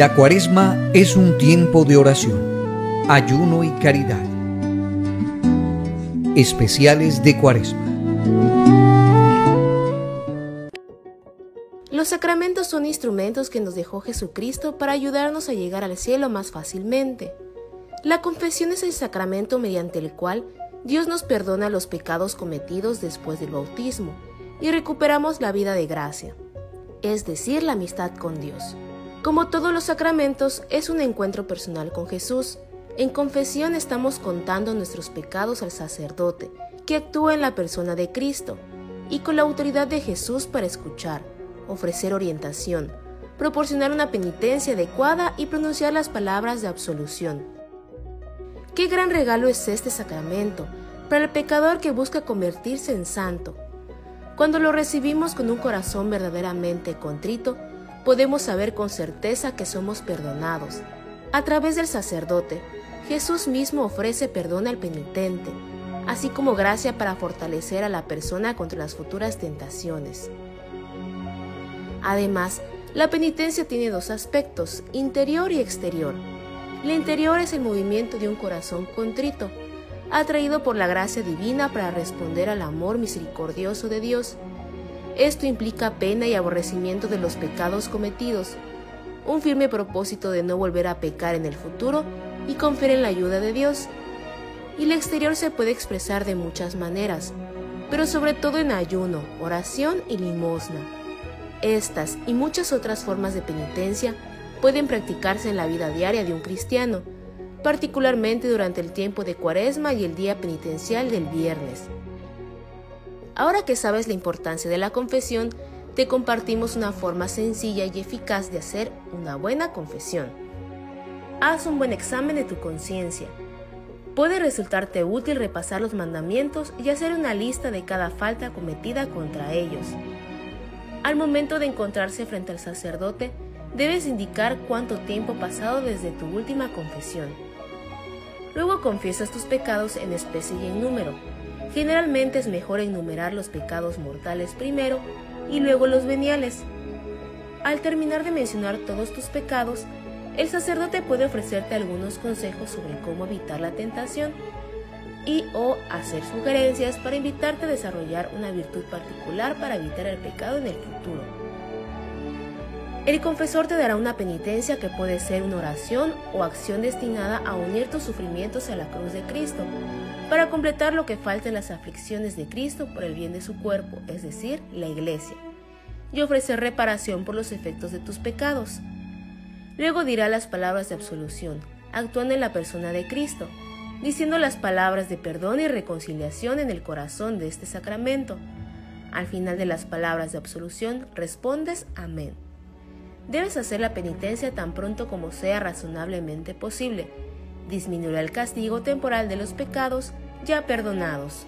La cuaresma es un tiempo de oración, ayuno y caridad. Especiales de cuaresma. Los sacramentos son instrumentos que nos dejó Jesucristo para ayudarnos a llegar al cielo más fácilmente. La confesión es el sacramento mediante el cual Dios nos perdona los pecados cometidos después del bautismo y recuperamos la vida de gracia, es decir, la amistad con Dios. Como todos los sacramentos, es un encuentro personal con Jesús. En confesión estamos contando nuestros pecados al sacerdote, que actúa en la persona de Cristo, y con la autoridad de Jesús para escuchar, ofrecer orientación, proporcionar una penitencia adecuada y pronunciar las palabras de absolución. Qué gran regalo es este sacramento para el pecador que busca convertirse en santo. Cuando lo recibimos con un corazón verdaderamente contrito, podemos saber con certeza que somos perdonados. A través del sacerdote, Jesús mismo ofrece perdón al penitente, así como gracia para fortalecer a la persona contra las futuras tentaciones. Además, la penitencia tiene dos aspectos, interior y exterior. El interior es el movimiento de un corazón contrito, atraído por la gracia divina para responder al amor misericordioso de Dios esto implica pena y aborrecimiento de los pecados cometidos, un firme propósito de no volver a pecar en el futuro y confiar en la ayuda de Dios. Y el exterior se puede expresar de muchas maneras, pero sobre todo en ayuno, oración y limosna. Estas y muchas otras formas de penitencia pueden practicarse en la vida diaria de un cristiano, particularmente durante el tiempo de Cuaresma y el día penitencial del viernes. Ahora que sabes la importancia de la confesión, te compartimos una forma sencilla y eficaz de hacer una buena confesión. Haz un buen examen de tu conciencia. Puede resultarte útil repasar los mandamientos y hacer una lista de cada falta cometida contra ellos. Al momento de encontrarse frente al sacerdote, debes indicar cuánto tiempo ha pasado desde tu última confesión. Luego confiesas tus pecados en especie y en número, Generalmente es mejor enumerar los pecados mortales primero y luego los veniales. Al terminar de mencionar todos tus pecados, el sacerdote puede ofrecerte algunos consejos sobre cómo evitar la tentación y o hacer sugerencias para invitarte a desarrollar una virtud particular para evitar el pecado en el futuro. El confesor te dará una penitencia que puede ser una oración o acción destinada a unir tus sufrimientos a la cruz de Cristo para completar lo que falta en las aflicciones de Cristo por el bien de su cuerpo, es decir, la iglesia, y ofrecer reparación por los efectos de tus pecados. Luego dirá las palabras de absolución, actuando en la persona de Cristo, diciendo las palabras de perdón y reconciliación en el corazón de este sacramento. Al final de las palabras de absolución respondes amén. Debes hacer la penitencia tan pronto como sea razonablemente posible, disminuirá el castigo temporal de los pecados ya perdonados.